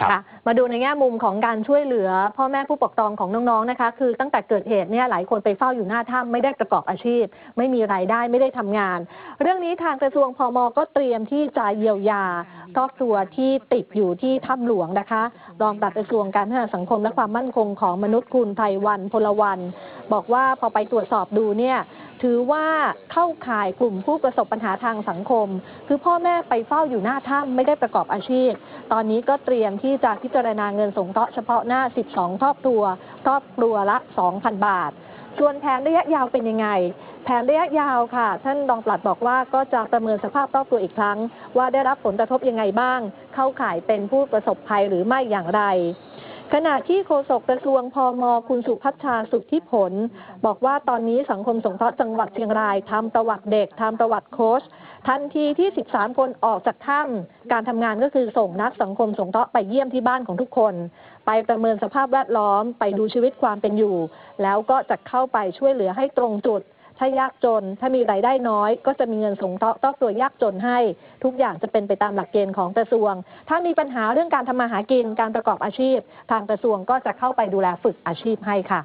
ค่ะมาดูในแง่มุมของการช่วยเหลือ พ่อแม่ผู้ปกครองของน้องๆนะคะ คือตั้งแต่เกิดเหตุเนี่ยหลายคนไปเฝ้าอยู่หน้าถ้ำไม่ได้ประกอบอาชีพ ไม่มีรายได้ไม่ได้ทำงาน เรื่องนี้ทางกระทรวงพมก็เตรียมที่จะเยียวยาครอบครัวที่ติดอยู่ที่ถ้ำหลวงนะคะรองปลัดกระทรวงการพัฒนาสังคมและความมั่นคงของมนุษย์คุณไพวันพลวัน บอกว่าพอไปตรวจสอบดูเนี่ย ถือว่าเข้าข่ายกลุ่มผู้ประสบปัญหาทางสังคม คือพ่อแม่ไปเฝ้าอยู่หน้าถ้ำไม่ได้ประกอบอาชีพ ตอนนี้ก็เตรียมที่จะพิจารณาเงินสงเคราะห์เฉพาะหน้า 12 ครอบครัว ครอบครัวละ 2,000 บาท ส่วนแผนระยะยาวเป็นยังไงแผนระยะยาวค่ะ ท่านรองปลัดบอกว่าก็จะประเมินสภาพครอบครัวอีกครั้ง ว่าได้รับผลกระทบยังไงบ้าง เข้าข่ายเป็นผู้ประสบภัยหรือไม่อย่างไร ขณะที่โฆษกกระทรวงพมคุณสุพัชชาสุทธิผล บอกว่าตอนนี้สังคมสงเคราะห์จังหวัดเชียงรายทำประวัติเด็กทำประวัติโค้ชทันทีที่ 13 คนออกจากถ้ำการทำงานก็คือส่งนักสังคมสงเคราะห์ไปเยี่ยมที่บ้านของทุกคน ไปประเมินสภาพแวดล้อม ไปดูชีวิตความเป็นอยู่ แล้วก็จะเข้าไปช่วยเหลือให้ตรงจุด ถ้ายากจน ถ้ามีรายได้น้อย ก็จะมีเงินสงเคราะห์ต่อตัวยากจนให้ ทุกอย่างจะเป็นไปตามหลักเกณฑ์ของกระทรวง ถ้ามีปัญหาเรื่องการทำมาหากินการประกอบอาชีพ ทางกระทรวงก็จะเข้าไปดูแลฝึกอาชีพให้ค่ะ